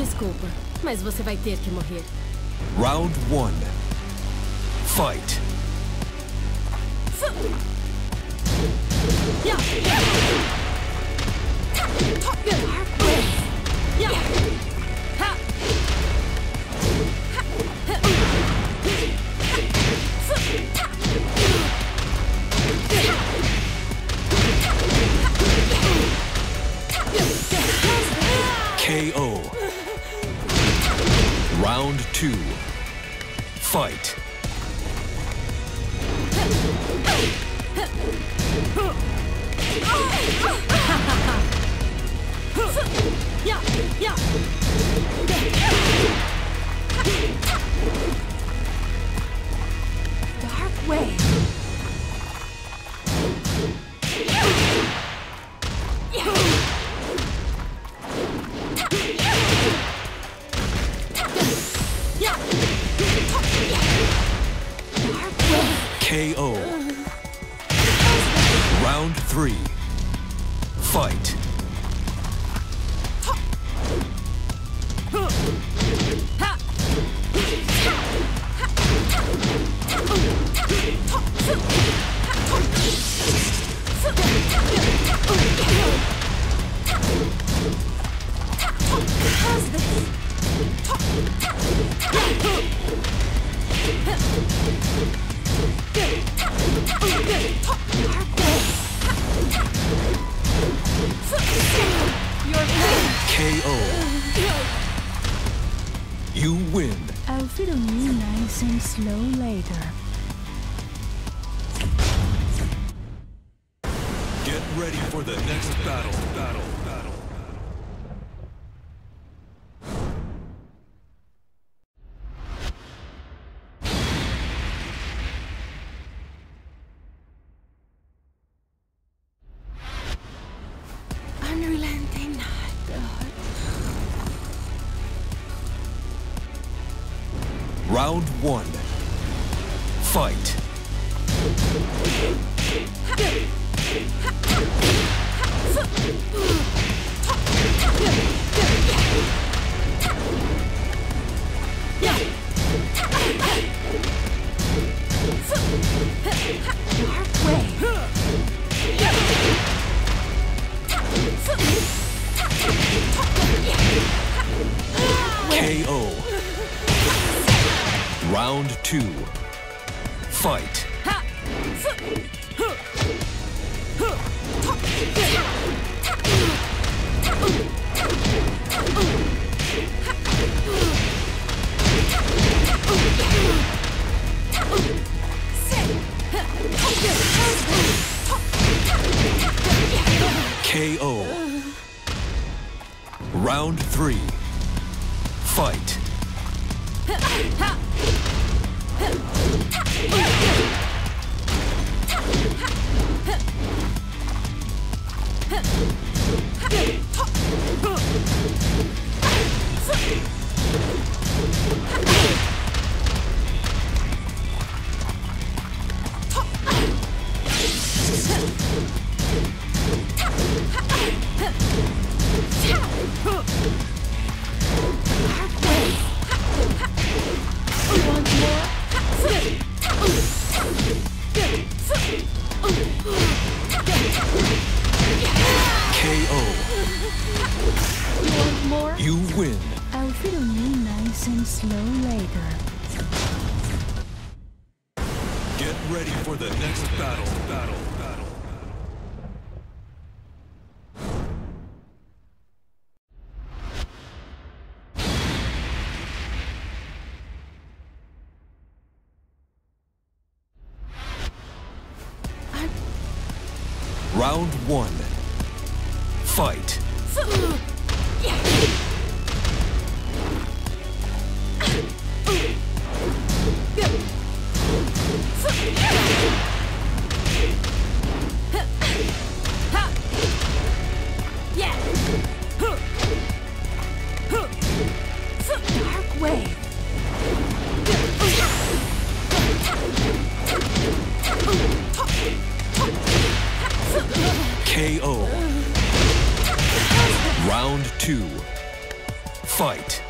Desculpa, mas você vai ter que morrer. Round one. Fight. Yeah. Round two. Fight. Dark way. Slow later. Get ready for the next battle. Battle. Battle. KO. More? You win. I'll feel you nice and slow later. Get ready for the next battle. Battle. Round one. Fight. two. Fight.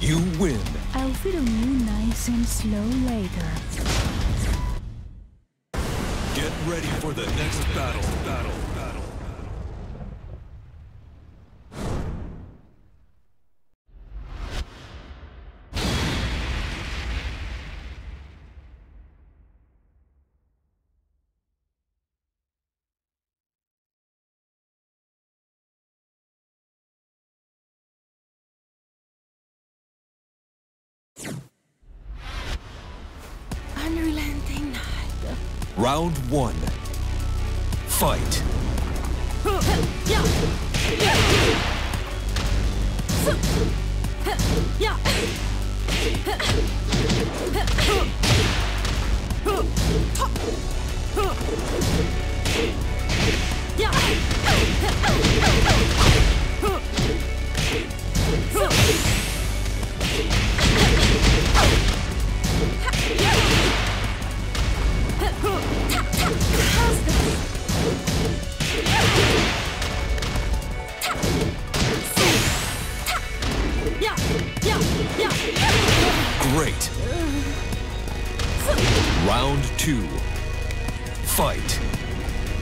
You win. I'll feed on you nice and slow later. Get ready for the next battle. Battle. Round one. Fight.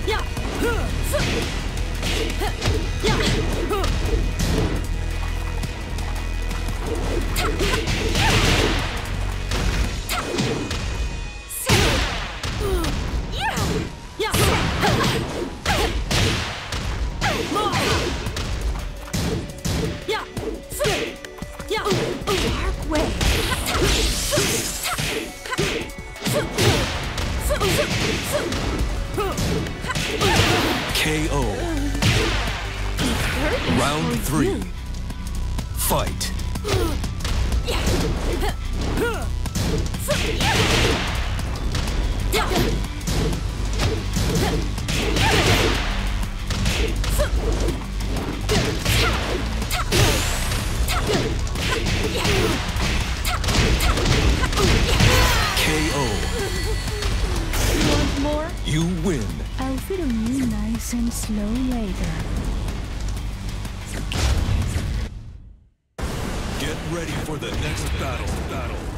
Dark KO. Round three. Fight. KO. Want more? You win. I'll feed on you nice and slow later. Get ready for the next battle. Battle.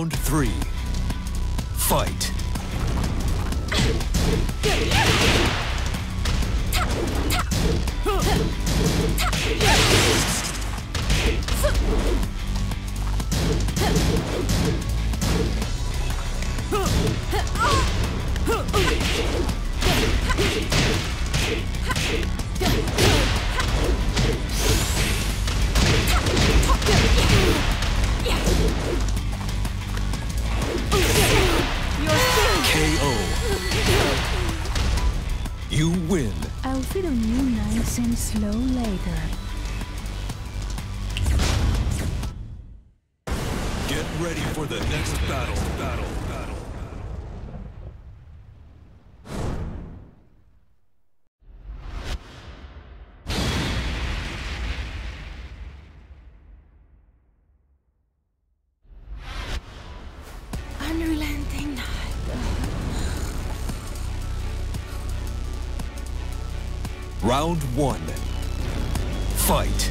Round three. Fight. Later. Get ready for the next battle. Battle. Battle. Round one. Fight.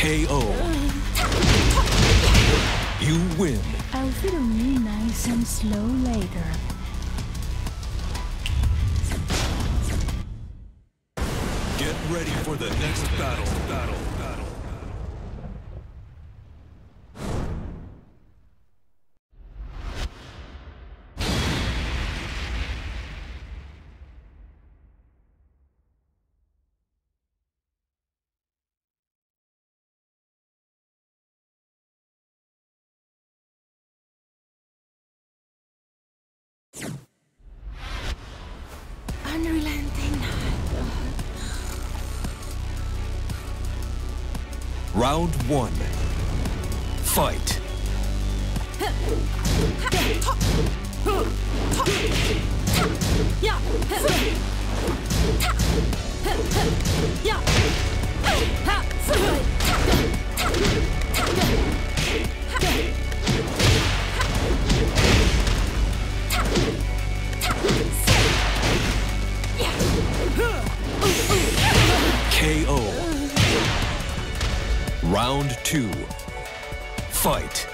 KO. You win. I'll on you nice and slow later. Get ready for the next battle. Battle. Round one. Fight. Two. Fight.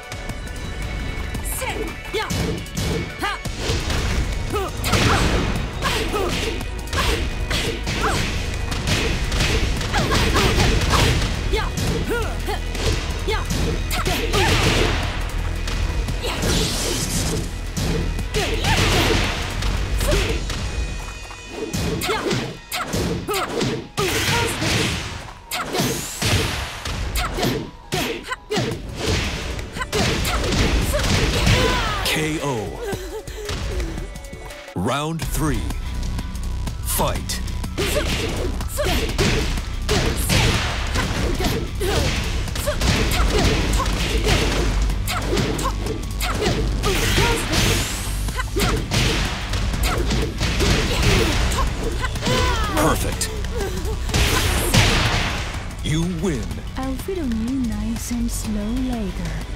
Three. Fight. Perfect. You win. On you nice and slow later.